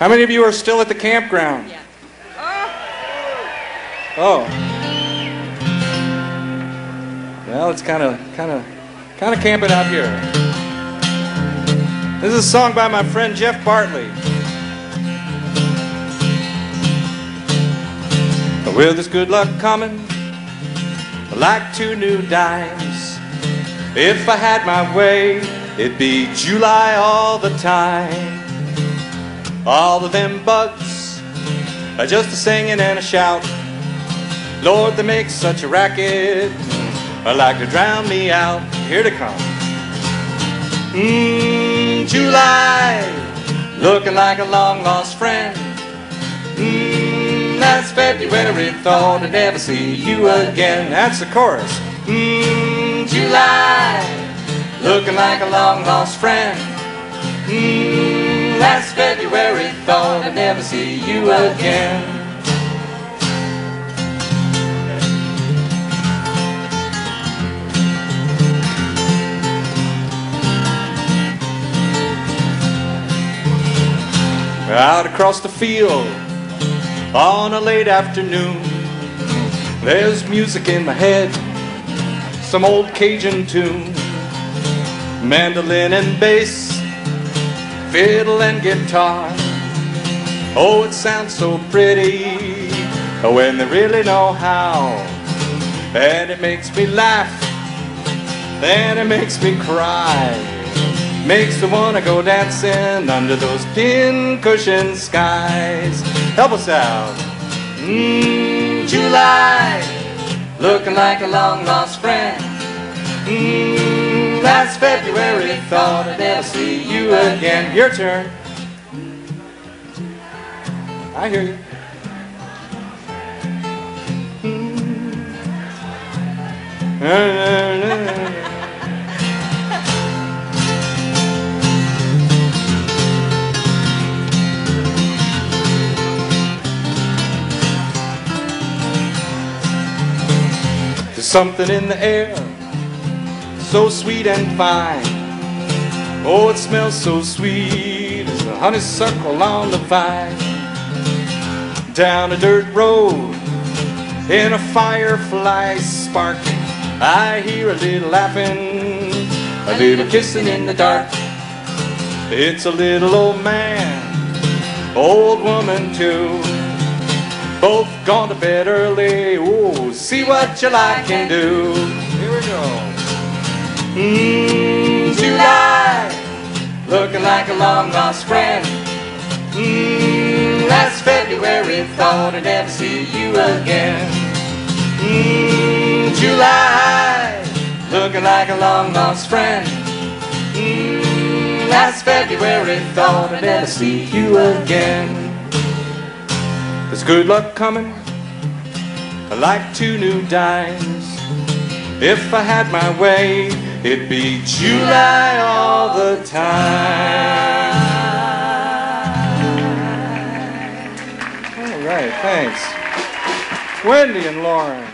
How many of you are still at the campground? Yeah. Oh. oh. Well, it's kind of, kind of, kind of camping out here. This is a song by my friend Geoff Bartley. With this good luck coming, like two new dimes. If I had my way, it'd be July all the time. All of them bugs are just a singing and a shout. Lord, they make such a racket, I like to drown me out. Here to come. Mmm, July, looking like a long lost friend. Mmm, that's February, thought I'd never see you again. That's the chorus. Mmm, July, looking like a long lost friend. Mmm, I'd see you again. Out across the field on a late afternoon, there's music in my head, some old Cajun tune, mandolin and bass, fiddle and guitar. Oh, it sounds so pretty when they really know how, and it makes me laugh, and it makes me cry. Makes me wanna go dancing under those pin cushion skies. Help us out. Mmm, July, looking like a long lost friend. Mmm, last February, thought I'd never see you again. Your turn. I hear you. There's something in the air, so sweet and fine. Oh, it smells so sweet as the honeysuckle on the vine. Down a dirt road, in a firefly spark, I hear a little laughing, a little kissing in the dark. It's a little old man, old woman too. Both gone to bed early. Ooh, see what like can do. Here we go. Mmm, July, looking like a long lost friend. Mmm, last February, thought I'd never see you again. Mmm, July, looking like a long lost friend. Mmm, last February, thought I'd never see you again. There's good luck coming, like two new dimes. If I had my way, it'd be July all the time. Thanks. Wendi and Lauren.